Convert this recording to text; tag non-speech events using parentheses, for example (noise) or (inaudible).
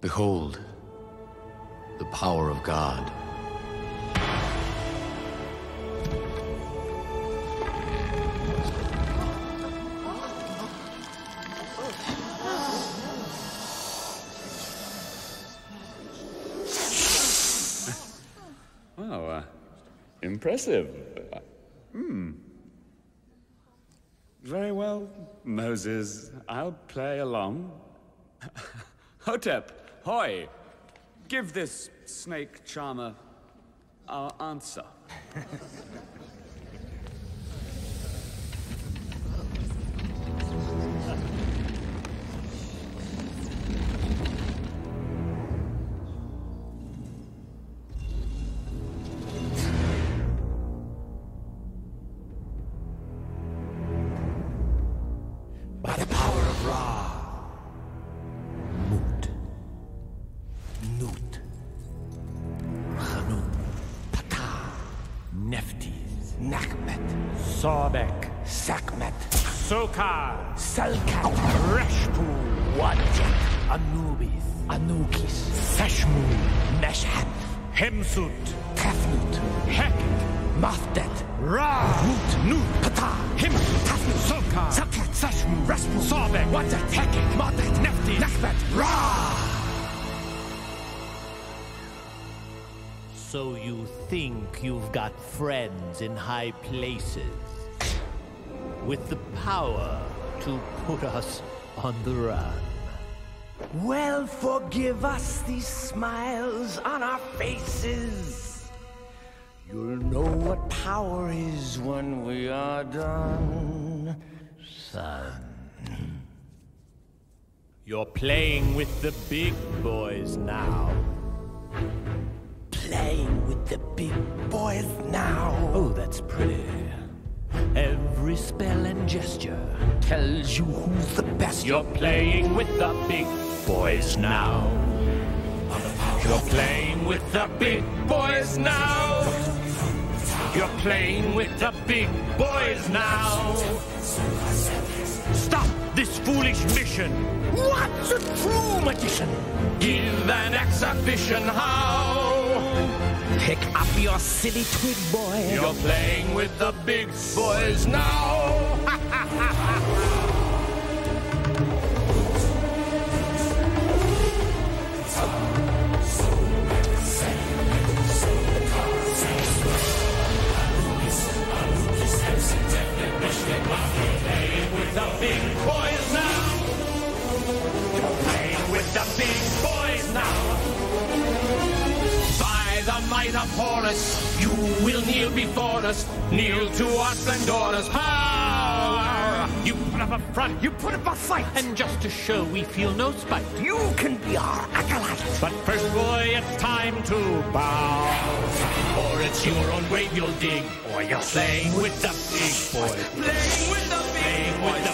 Behold, the power of God. Oh, uh, impressive. Hmm. Very well, Moses. I'll play along. (laughs) Hotep, Huy! Give this snake charmer our answer. By the power of Ra. Sobek. Sekhmet. Sokar. Selket. Reshpu. Wadjet. Anubis. Anukis. Seshmu. Meshhat. Hemsut. Tefnut. Heket. Mafdet. Ra. Mut. Nut. Ptah. Him. Tefnut. Sokar. Saket. Seshmu. Reshpu. Sobek. Wadjet. Heket. Mafdet. Nephthys. Nekhbet. Ra. So you think you've got friends in high places with the power to put us on the run. Well, forgive us these smiles on our faces. You'll know what power is when we are done, son. You're playing with the big boys now. The big boys now. Oh, that's pretty. Every spell and gesture tells you who's the best. You're playing with the big boys now. You're playing with the big boys now. You're playing with the big boys now. Stop this foolish mission. What's a true magician? Give an exhibition how. Pick up your silly twig boy. You're playing with the big boys now. (laughs) Might of Horus, you will kneel before us, kneel to our splendorous power. You put up a front, You put up a fight. and just to show we feel no spite. You can be our acolyte. But first, boy, it's time to bow. Or it's your own grave you'll dig, or you're playing with the big boys. Playing with the big boys. With the big